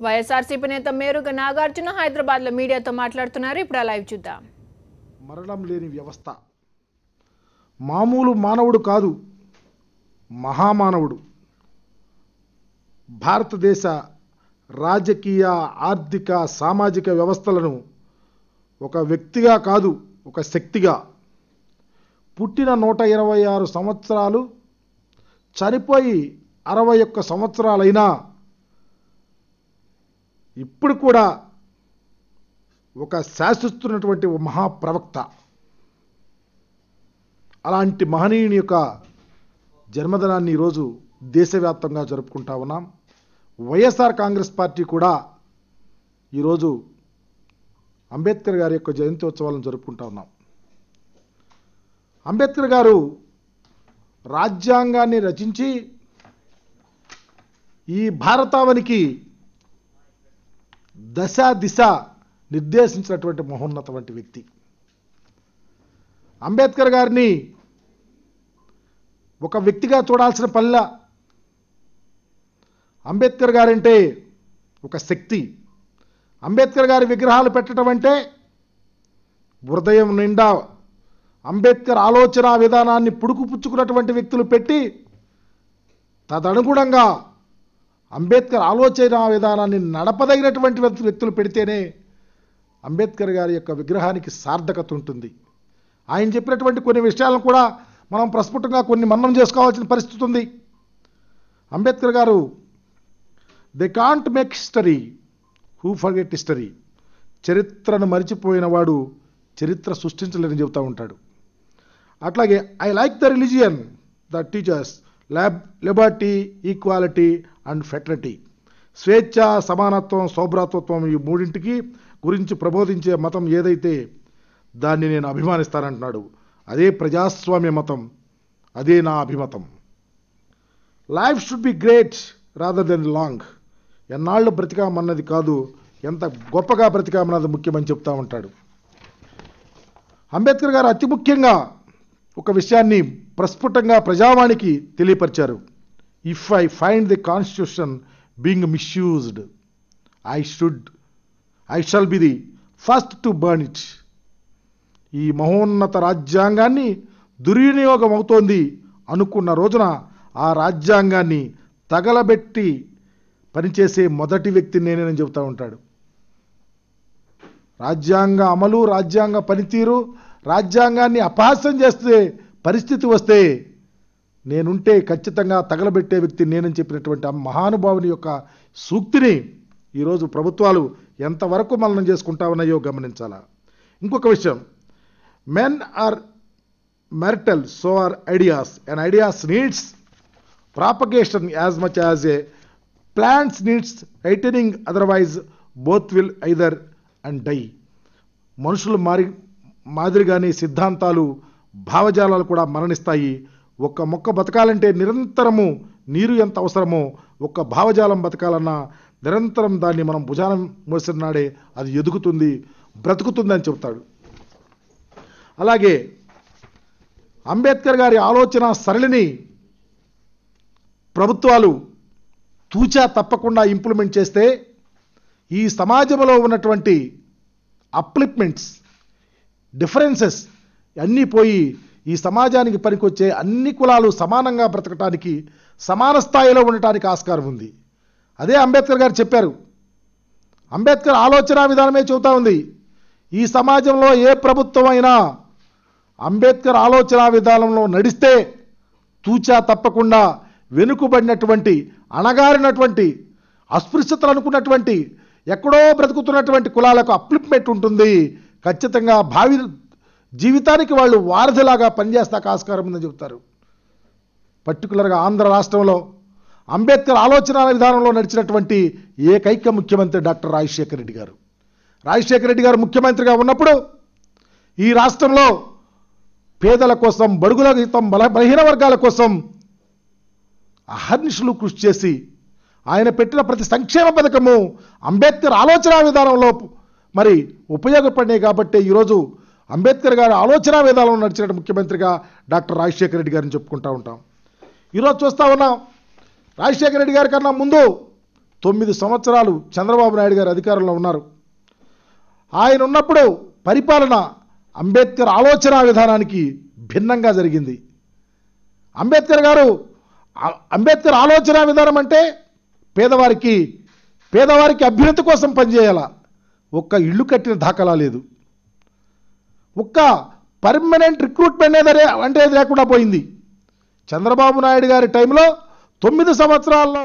వైఎస్ఆర్సీపీ నేత మేరుగ నాగార్జున హైదరాబాద్లో మీడియాతో మాట్లాడుతున్నారు. ఇప్పుడు ఆ లైవ్ చూద్దాం. మరణం లేని వ్యవస్థ. మామూలు మానవుడు కాదు మహామానవుడు. భారతదేశ రాజకీయ ఆర్థిక సామాజిక వ్యవస్థలను ఒక వ్యక్తిగా కాదు ఒక శక్తిగా. పుట్టిన నూట ఇరవై ఆరు సంవత్సరాలు చనిపోయి అరవై ఒక్క సంవత్సరాలైనా ఇప్పుడు కూడా ఒక శాసిస్తున్నటువంటి మహాప్రవక్త అలాంటి మహనీయుని యొక్క జన్మదినాన్ని ఈరోజు దేశవ్యాప్తంగా జరుపుకుంటా ఉన్నాం. వైఎస్ఆర్ కాంగ్రెస్ పార్టీ కూడా ఈరోజు అంబేద్కర్ గారి యొక్క జయంత్యోత్సవాలను జరుపుకుంటా ఉన్నాం. అంబేద్కర్ గారు రాజ్యాంగాన్ని రచించి ఈ భారతావనికి దశ దిశ నిర్దేశించినటువంటి మహోన్నతమైన వ్యక్తి. అంబేద్కర్ గారిని ఒక వ్యక్తిగా చూడాల్సిన పనిలా అంబేద్కర్ గారంటే ఒక శక్తి. అంబేద్కర్ గారి విగ్రహాలు పెట్టడం అంటే హృదయం నిండా అంబేద్కర్ ఆలోచన విధానాన్ని పుడుకు పుచ్చుకున్నటువంటి వ్యక్తులు పెట్టి తదనుగుణంగా అంబేద్కర్ ఆలోచన విధానాన్ని నడపదగినటువంటి వ్యక్తులు పెడితేనే అంబేద్కర్ గారి యొక్క విగ్రహానికి సార్థకత ఉంటుంది. ఆయన చెప్పినటువంటి కొన్ని విషయాలను కూడా మనం ప్రస్ఫుటంగా కొన్ని మన్నం చేసుకోవాల్సిన పరిస్థితి ఉంది. అంబేద్కర్ గారు they can't make history who forget history. చరిత్రను మరిచిపోయిన వాడు చరిత్ర సృష్టించలేని చెబుతూ ఉంటాడు. అట్లాగే I like the religion that teaches. Lab liberty equality and fraternity స్వేచ్ఛ సమానత్వం సౌభ్రాతత్వం ఈ మూడింటికి గురించి ప్రబోధించే మతం ఏదైతే దాన్ని నేను అభిమానిస్తానంటున్నాడు అదే ప్రజాస్వామ్య మతం అదే నా అభిమతం. Life should be great rather than long ఎన్నాళ్ళు బ్రతికామన్నది కాదు ఎంత గొప్పగా బ్రతికామన్నది ముఖ్యమని చెప్తా ఉంటాడు. అంబేద్కర్ గారు అతి ముఖ్యంగా ఒక విషయాన్ని ప్రస్ఫుటంగా ప్రజావాణికి తెలియపరిచారు. If I find the constitution being misused I should I shall be the first to burn it ఈ మహోన్నత రాజ్యాంగాన్ని దుర్వినియోగం అవుతోంది అనుకున్న రోజున ఆ రాజ్యాంగాన్ని తగలబెట్టి పనిచేసే మొదటి వ్యక్తి నేనేనని చెబుతూ ఉంటాడు. రాజ్యాంగ అమలు రాజ్యాంగ పనితీరు రాజ్యాంగాన్ని అపహాస్యం చేస్తే పరిస్థితి వస్తే నేనుంటే ఖచ్చితంగా తగలబెట్టే వ్యక్తి నేనని చెప్పినటువంటి ఆ మహానుభావుని యొక్క సూక్తిని ఈరోజు ప్రభుత్వాలు ఎంతవరకు మలనం చేసుకుంటా ఉన్నాయో గమనించాలా? ఇంకొక విషయం. Men are mortal so are ideas and ideas needs propagation as much as a plants needs watering otherwise both will wither and die మనుషులు మారి మాదిరిగానే సిద్ధాంతాలు భావజాలాలు కూడా మరణిస్తాయి. ఒక్క మొక్క బతకాలంటే నిరంతరము నీరు ఎంత అవసరమో ఒక్క భావజాలం బతకాలన్నా నిరంతరం దాన్ని మనం భుజానం మోసిన నాడే అది ఎదుగుతుంది బ్రతుకుతుంది అని చెబుతాడు. అలాగే అంబేద్కర్ గారి ఆలోచన సరళిని ప్రభుత్వాలు తూచా తప్పకుండా ఇంప్లిమెంట్ చేస్తే ఈ సమాజంలో ఉన్నటువంటి అప్లిప్మెంట్స్ డిఫరెన్సెస్ అన్నీ పోయి ఈ సమాజానికి పనికొచ్చే అన్ని కులాలు సమానంగా బ్రతకటానికి సమాన స్థాయిలో ఉండటానికి ఆస్కారం ఉంది. అదే అంబేద్కర్ గారు చెప్పారు. అంబేద్కర్ ఆలోచన విధానమే చెబుతా ఉంది. ఈ సమాజంలో ఏ ప్రభుత్వం అయినా అంబేద్కర్ ఆలోచన విధానంలో నడిస్తే తూచా తప్పకుండా వెనుకబడినటువంటి అణగారినటువంటి అస్పృశ్యతలు అనుకున్నటువంటి ఎక్కడో బ్రతుకుతున్నటువంటి కులాలకు అప్లిప్మెంట్ ఉంటుంది. ఖచ్చితంగా భావి జీవితానికి వాళ్ళు వారధిలాగా పనిచేస్తాక ఆస్కారం ఉందని చెబుతారు. పర్టికులర్గా ఆంధ్ర రాష్ట్రంలో అంబేద్కర్ ఆలోచన విధానంలో నడిచినటువంటి ఏకైక ముఖ్యమంత్రి డాక్టర్ రాజశేఖర రెడ్డి గారు. రాజశేఖర రెడ్డి గారు ముఖ్యమంత్రిగా ఉన్నప్పుడు ఈ రాష్ట్రంలో పేదల కోసం బడుగుల హితం బల బలహీన వర్గాల కోసం అహర్నిశలు కృషి చేసి ఆయన పెట్టిన ప్రతి సంక్షేమ పథకము అంబేద్కర్ ఆలోచన విధానంలో మరి ఉపయోగపడినాయి కాబట్టి ఈరోజు అంబేద్కర్ గారి ఆలోచన విధానంలో నడిచిన ముఖ్యమంత్రిగా డాక్టర్ రాజశేఖర రెడ్డి గారిని చెప్పుకుంటూ ఉంటాం. ఈరోజు చూస్తా ఉన్నాం. రాజశేఖర రెడ్డి గారి కన్నా ముందు తొమ్మిది సంవత్సరాలు చంద్రబాబు నాయుడు గారు అధికారంలో ఉన్నారు. ఆయన ఉన్నప్పుడు పరిపాలన అంబేద్కర్ ఆలోచన విధానానికి భిన్నంగా జరిగింది. అంబేద్కర్ గారు అంబేద్కర్ ఆలోచన విధానం అంటే పేదవారికి పేదవారికి అభ్యున్నతి కోసం పనిచేయాల? ఒక్క ఇల్లు కట్టిన దాఖలా లేదు. ఒక్క పర్మనెంట్ రిక్రూట్మెంట్ అనేది అంటే లేకుండా పోయింది. చంద్రబాబు నాయుడు గారి టైంలో తొమ్మిది సంవత్సరాల్లో